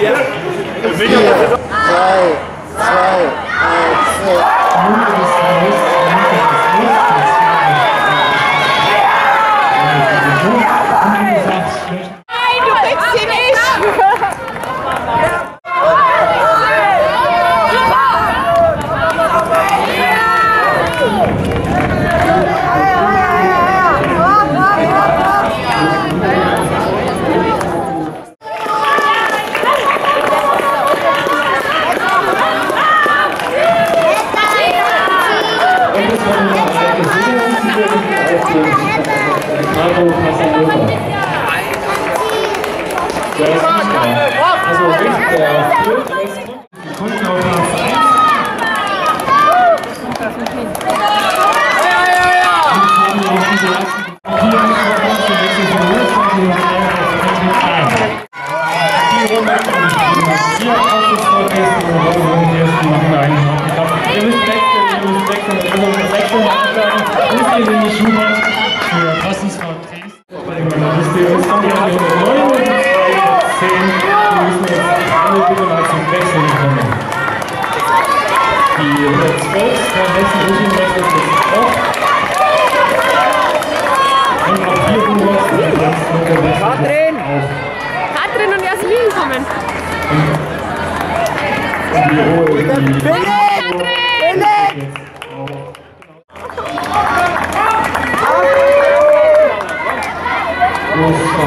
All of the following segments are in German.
Ja. Vier, drei, zwei, eins, zwei. die Runde. Hier aus dem Sportkästen und heute wollen wir erst machen einen harten Kampf. Ihr müsst wechseln, ihr müsst wechseln, ihr müsst wechseln, ihr müsst in die Schuhe für Passensfahrt Dresden. Bei dem Journalist, der ist, kommt ihr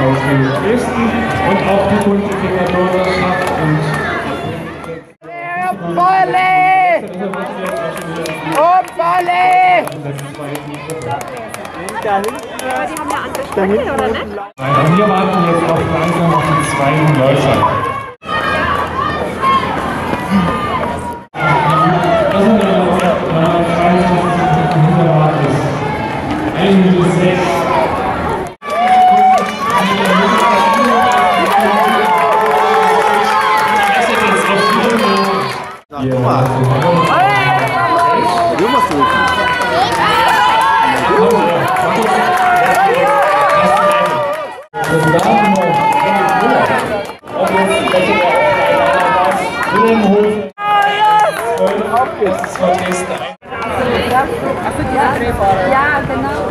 VfL Dresden und auch die Multiplikatorerschaft und Volley! Und Volley! Die haben ja andere Strecke, oder nicht? Und wir warten jetzt auch langsam auf die zwei Läufer. Ja, genau.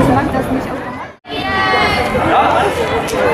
Ich mag das nicht automatisch. Sie!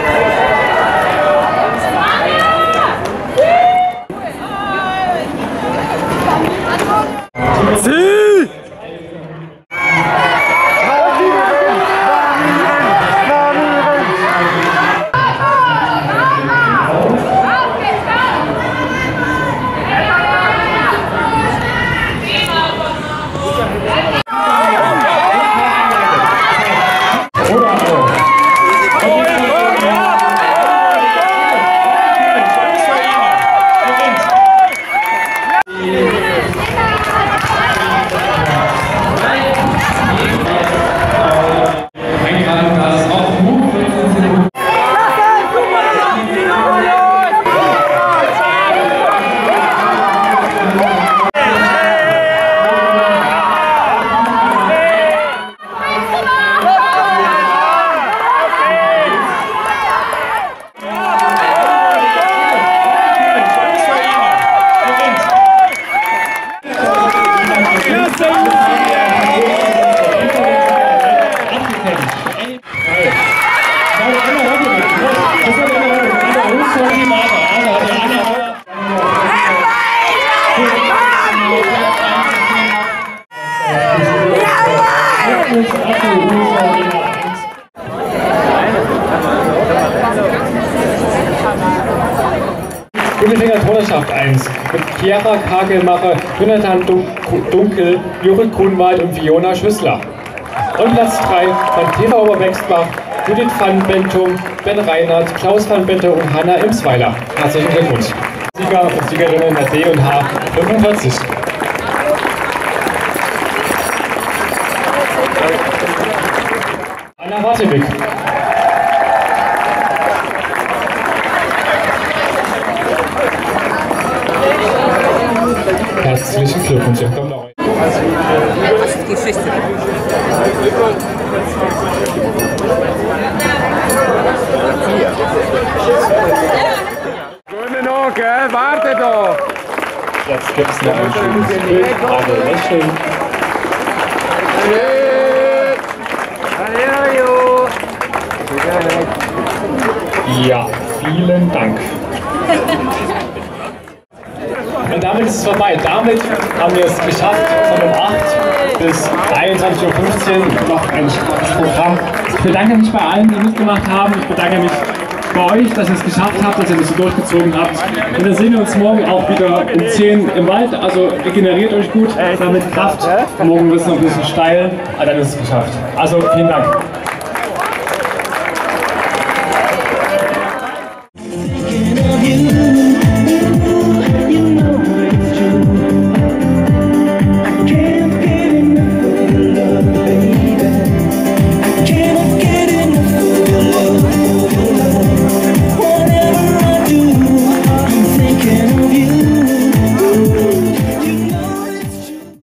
Bundesliga Turnerschaft 1 mit Chiara Kagelmacher, Jonathan Dun- Dunkel, Judith Grunwald und Fiona Schüssler. Und Platz 3 von Teva Oberwechsbach, Judith van Bentum, Ben Reinhardt, Klaus van Bente und Hanna Imsweiler. Herzlichen Glückwunsch. Sieger und Siegerinnen der D und H 45. Anna Wartewig. Herzlichen Glückwunsch. Ihr kommt auch. Geschichte. Können noch, gell? Warte doch! Jetzt gibt es noch ein schönes Bild. Alle lächeln. Ja, vielen Dank. Und damit ist es vorbei. Damit haben wir es geschafft, von um 8 bis 21.15 Uhr noch ein Programm. Ich bedanke mich bei allen, die mitgemacht haben. Ich bedanke mich bei euch, dass ihr es geschafft habt, dass ihr das so durchgezogen habt. Und dann sehen wir uns morgen auch wieder um 10 im Wald. Also regeneriert euch gut, damit Kraft. Morgen wird es noch ein bisschen steil, aber dann ist es geschafft. Also vielen Dank.